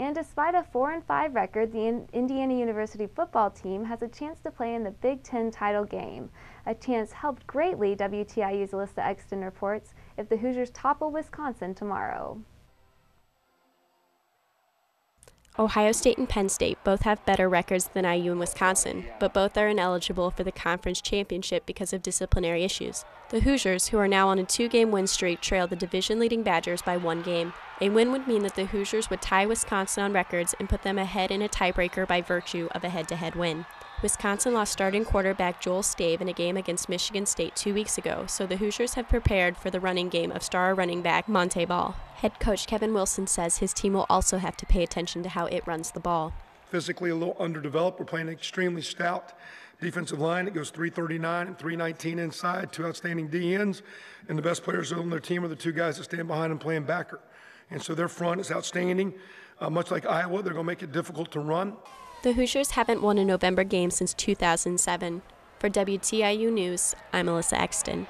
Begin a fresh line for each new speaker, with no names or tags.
And despite a 4 and 5 record, the Indiana University football team has a chance to play in the Big Ten title game. A chance helped greatly, WTIU's Alyssa Extin reports, if the Hoosiers topple Wisconsin tomorrow.
Ohio State and Penn State both have better records than IU and Wisconsin, but both are ineligible for the conference championship because of disciplinary issues. The Hoosiers, who are now on a two game win streak, trail the division leading Badgers by one game. A win would mean that the Hoosiers would tie Wisconsin on records and put them ahead in a tiebreaker by virtue of a head to head win. Wisconsin lost starting quarterback Joel Stave in a game against Michigan State two weeks ago, so the Hoosiers have prepared for the running game of star running back Montee Ball. Head coach Kevin Wilson says his team will also have to pay attention to how it runs the ball.
Physically a little underdeveloped. We're playing an extremely stout defensive line. It goes 339 and 319 inside, two outstanding DNs, and the best players on their team are the two guys that stand behind and playing backer. And so their front is outstanding. Uh, much like Iowa, they're going to make it difficult to run.
The Hoosiers haven't won a November game since 2007. For WTIU News, I'm Alyssa Extin.